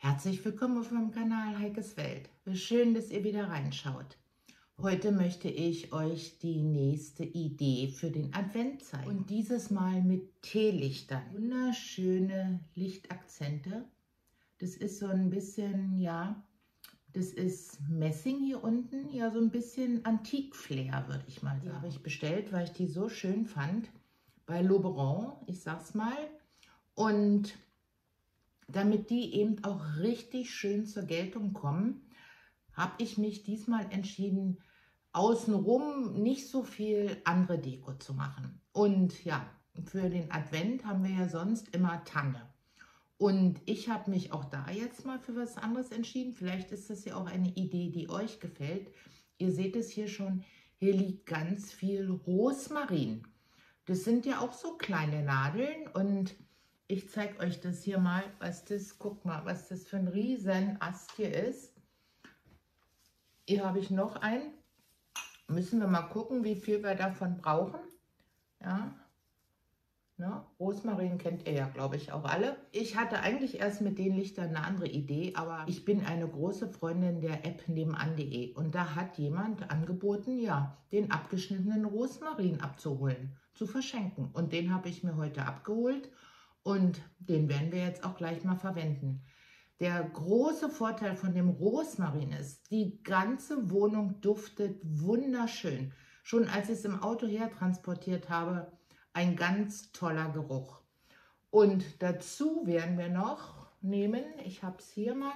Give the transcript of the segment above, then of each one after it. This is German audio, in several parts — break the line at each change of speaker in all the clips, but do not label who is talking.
Herzlich willkommen auf meinem Kanal Heikes Welt. Schön, dass ihr wieder reinschaut. Heute möchte ich euch die nächste Idee für den Advent zeigen. Und dieses Mal mit Teelichtern. Wunderschöne Lichtakzente. Das ist so ein bisschen, ja, das ist Messing hier unten. Ja, so ein bisschen Antik-Flair, würde ich mal sagen. Die habe ich bestellt, weil ich die so schön fand. Bei Loberon, ich sag's mal. Und damit die eben auch richtig schön zur Geltung kommen, habe ich mich diesmal entschieden, außenrum nicht so viel andere Deko zu machen. Und ja, für den Advent haben wir ja sonst immer Tanne. Und ich habe mich auch da jetzt mal für was anderes entschieden. Vielleicht ist das ja auch eine Idee, die euch gefällt. Ihr seht es hier schon, hier liegt ganz viel Rosmarin. Das sind ja auch so kleine Nadeln und ich zeige euch das hier mal, was das, guck mal, was das für ein riesen Ast hier ist. Hier habe ich noch einen. Müssen wir mal gucken, wie viel wir davon brauchen. Ja, Ne? Rosmarin kennt ihr ja, glaube ich, auch alle. Ich hatte eigentlich erst mit den Lichtern eine andere Idee, aber ich bin eine große Freundin der App nebenan.de und da hat jemand angeboten, ja, den abgeschnittenen Rosmarin abzuholen, zu verschenken. Und den habe ich mir heute abgeholt und den werden wir jetzt auch gleich mal verwenden. Der große Vorteil von dem Rosmarin ist, die ganze Wohnung duftet wunderschön. Schon als ich es im Auto her transportiert habe, ein ganz toller Geruch. Und dazu werden wir noch nehmen, ich habe es hier mal,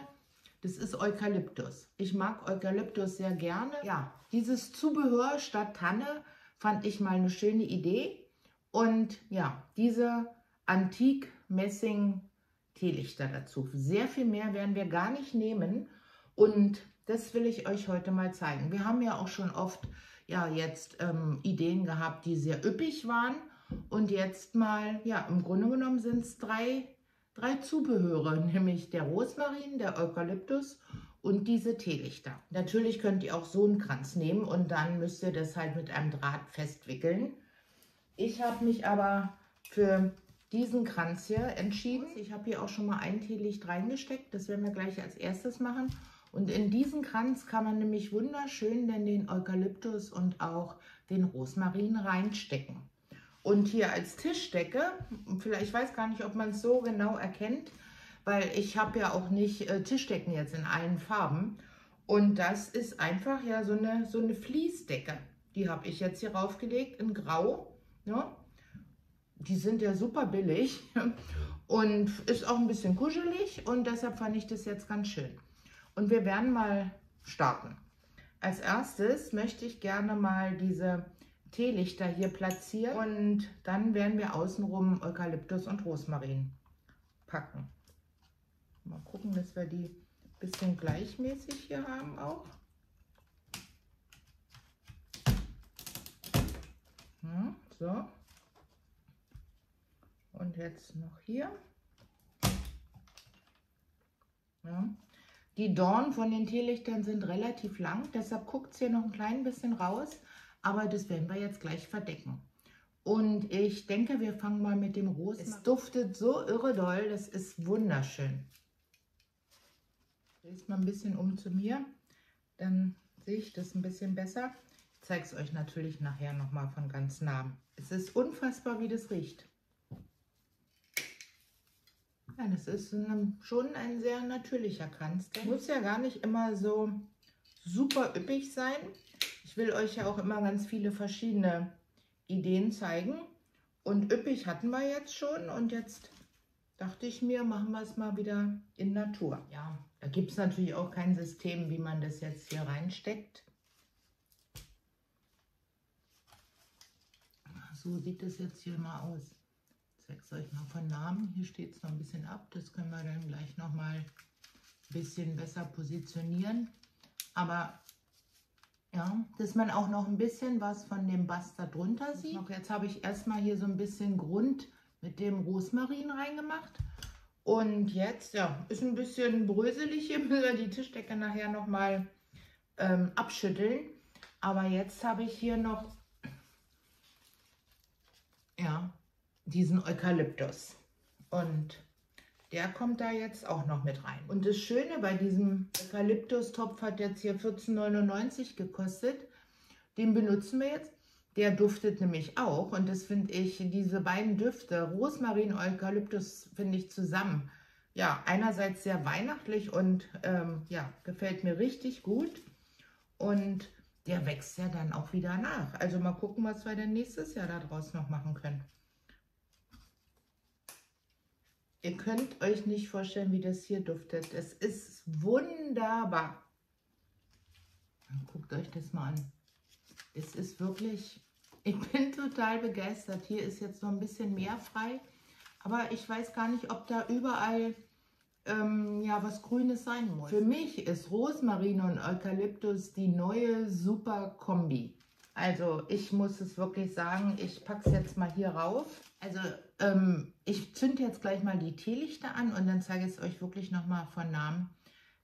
das ist Eukalyptus. Ich mag Eukalyptus sehr gerne. Ja, dieses Zubehör statt Tanne fand ich mal eine schöne Idee. Und ja, diese Antik-Messing-Teelichter dazu. Sehr viel mehr werden wir gar nicht nehmen und das will ich euch heute mal zeigen. Wir haben ja auch schon oft ja jetzt ähm, Ideen gehabt, die sehr üppig waren und jetzt mal, ja im Grunde genommen sind es drei, drei Zubehöre, nämlich der Rosmarin, der Eukalyptus und diese Teelichter. Natürlich könnt ihr auch so einen Kranz nehmen und dann müsst ihr das halt mit einem Draht festwickeln. Ich habe mich aber für diesen Kranz hier entschieden. Ich habe hier auch schon mal ein Teelicht reingesteckt. Das werden wir gleich als erstes machen. Und in diesen Kranz kann man nämlich wunderschön denn den Eukalyptus und auch den Rosmarin reinstecken. Und hier als Tischdecke, vielleicht ich weiß gar nicht, ob man es so genau erkennt, weil ich habe ja auch nicht äh, Tischdecken jetzt in allen Farben. Und das ist einfach ja so eine, so eine Fließdecke. Die habe ich jetzt hier raufgelegt in Grau. Ne? Die sind ja super billig und ist auch ein bisschen kuschelig und deshalb fand ich das jetzt ganz schön. Und wir werden mal starten. Als erstes möchte ich gerne mal diese Teelichter hier platzieren und dann werden wir außenrum Eukalyptus und Rosmarin packen. Mal gucken, dass wir die ein bisschen gleichmäßig hier haben auch. Hm, so. Und jetzt noch hier. Ja. Die Dornen von den Teelichtern sind relativ lang, deshalb guckt es hier noch ein klein bisschen raus, aber das werden wir jetzt gleich verdecken. Und ich denke, wir fangen mal mit dem Rosen. Es duftet so irre doll, das ist wunderschön. Dreh es mal ein bisschen um zu mir, dann sehe ich das ein bisschen besser. Ich zeige es euch natürlich nachher nochmal von ganz nah. Es ist unfassbar, wie das riecht. Ja, das ist eine, schon ein sehr natürlicher Kranz. Der muss ja gar nicht immer so super üppig sein. Ich will euch ja auch immer ganz viele verschiedene Ideen zeigen. Und üppig hatten wir jetzt schon und jetzt dachte ich mir, machen wir es mal wieder in Natur. Ja, da gibt es natürlich auch kein System, wie man das jetzt hier reinsteckt. So sieht das jetzt hier mal aus. Ich es euch mal von Namen. Hier steht es noch ein bisschen ab. Das können wir dann gleich noch mal ein bisschen besser positionieren. Aber ja, dass man auch noch ein bisschen was von dem Buster drunter sieht. Noch, jetzt habe ich erstmal hier so ein bisschen Grund mit dem Rosmarin reingemacht. Und jetzt, ja, ist ein bisschen bröselig hier, müssen wir die Tischdecke nachher nochmal ähm, abschütteln. Aber jetzt habe ich hier noch, ja, diesen Eukalyptus. Und Der kommt da jetzt auch noch mit rein. Und das Schöne bei diesem Eukalyptus-Topf hat jetzt hier 14,99 gekostet. Den benutzen wir jetzt. Der duftet nämlich auch und das finde ich, diese beiden Düfte, Rosmarin Eukalyptus, finde ich zusammen. Ja, einerseits sehr weihnachtlich und ähm, ja, gefällt mir richtig gut. Und der wächst ja dann auch wieder nach. Also mal gucken, was wir denn nächstes Jahr daraus noch machen können. Ihr könnt euch nicht vorstellen, wie das hier duftet. Es ist wunderbar. Guckt euch das mal an. Es ist wirklich, ich bin total begeistert. Hier ist jetzt noch ein bisschen mehr frei. Aber ich weiß gar nicht, ob da überall ähm, ja, was Grünes sein muss. Für mich ist Rosmarin und Eukalyptus die neue super Kombi. Also ich muss es wirklich sagen, ich packe es jetzt mal hier rauf. Also ähm, ich zünde jetzt gleich mal die Teelichter an und dann zeige ich es euch wirklich nochmal von Namen.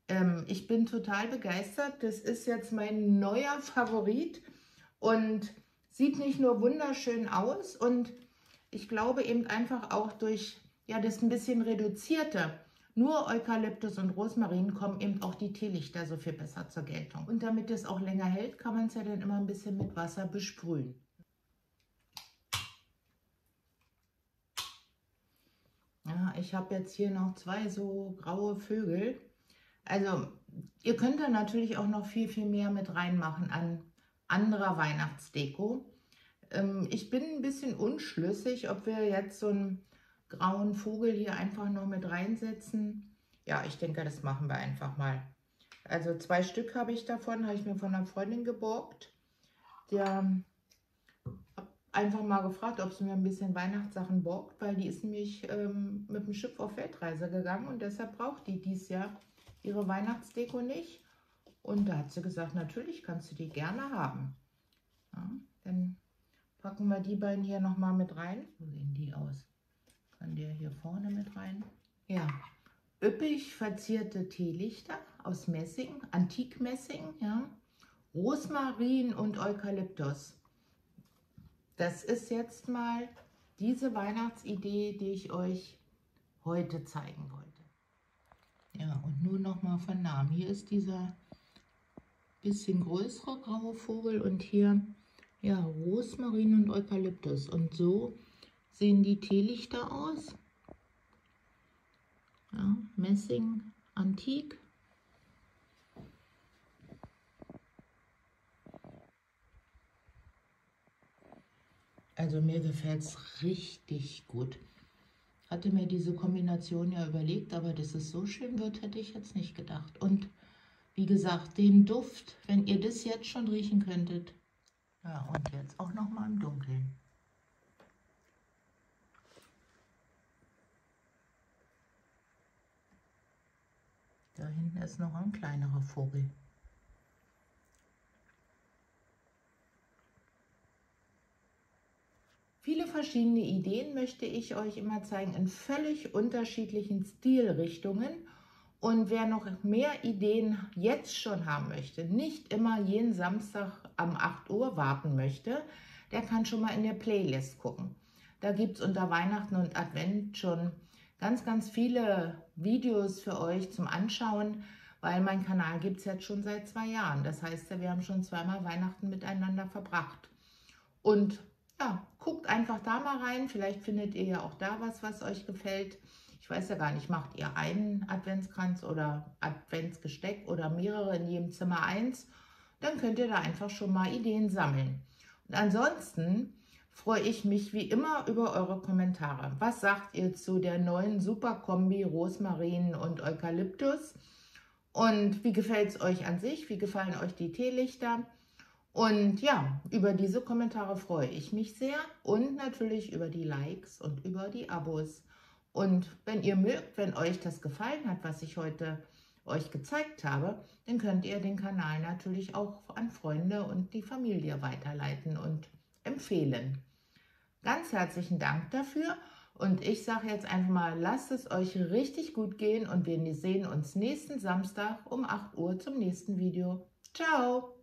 Ähm, ich bin total begeistert. Das ist jetzt mein neuer Favorit und sieht nicht nur wunderschön aus und ich glaube eben einfach auch durch ja, das ein bisschen reduzierte nur Eukalyptus und Rosmarin kommen eben auch die Teelichter so viel besser zur Geltung. Und damit es auch länger hält, kann man es ja dann immer ein bisschen mit Wasser besprühen. Ja, ich habe jetzt hier noch zwei so graue Vögel. Also ihr könnt da natürlich auch noch viel, viel mehr mit reinmachen an anderer Weihnachtsdeko. Ähm, ich bin ein bisschen unschlüssig, ob wir jetzt so ein grauen Vogel hier einfach noch mit reinsetzen. Ja, ich denke, das machen wir einfach mal. Also zwei Stück habe ich davon, habe ich mir von einer Freundin geborgt. Der habe einfach mal gefragt, ob sie mir ein bisschen Weihnachtssachen borgt, weil die ist nämlich ähm, mit dem Schiff auf Weltreise gegangen und deshalb braucht die dieses Jahr ihre Weihnachtsdeko nicht. Und da hat sie gesagt, natürlich kannst du die gerne haben. Ja, dann packen wir die beiden hier nochmal mit rein. So sehen die aus kann der hier vorne mit rein. Ja, üppig verzierte Teelichter aus Messing, Antikmessing, ja. Rosmarin und Eukalyptus. Das ist jetzt mal diese Weihnachtsidee, die ich euch heute zeigen wollte. Ja, und nun nochmal von Namen. Hier ist dieser bisschen größere graue Vogel und hier ja Rosmarin und Eukalyptus. Und so sehen die Teelichter aus. Ja, Messing, Antik. Also mir gefällt es richtig gut. Hatte mir diese Kombination ja überlegt, aber dass es so schön wird, hätte ich jetzt nicht gedacht. Und wie gesagt, den Duft, wenn ihr das jetzt schon riechen könntet. Ja, und jetzt auch noch mal im Dunkeln. Da hinten ist noch ein kleinerer Vogel. Viele verschiedene Ideen möchte ich euch immer zeigen in völlig unterschiedlichen Stilrichtungen. Und wer noch mehr Ideen jetzt schon haben möchte, nicht immer jeden Samstag um 8 Uhr warten möchte, der kann schon mal in der Playlist gucken. Da gibt es unter Weihnachten und Advent schon ganz, ganz viele Videos für euch zum Anschauen, weil mein Kanal gibt es jetzt schon seit zwei Jahren. Das heißt, wir haben schon zweimal Weihnachten miteinander verbracht. Und ja, guckt einfach da mal rein. Vielleicht findet ihr ja auch da was, was euch gefällt. Ich weiß ja gar nicht, macht ihr einen Adventskranz oder Adventsgesteck oder mehrere in jedem Zimmer eins? Dann könnt ihr da einfach schon mal Ideen sammeln. Und ansonsten freue ich mich wie immer über eure Kommentare. Was sagt ihr zu der neuen Superkombi Rosmarin und Eukalyptus? Und wie gefällt es euch an sich? Wie gefallen euch die Teelichter? Und ja, über diese Kommentare freue ich mich sehr und natürlich über die Likes und über die Abos. Und wenn ihr mögt, wenn euch das gefallen hat, was ich heute euch gezeigt habe, dann könnt ihr den Kanal natürlich auch an Freunde und die Familie weiterleiten und empfehlen. Ganz herzlichen Dank dafür und ich sage jetzt einfach mal, lasst es euch richtig gut gehen und wir sehen uns nächsten Samstag um 8 Uhr zum nächsten Video. Ciao!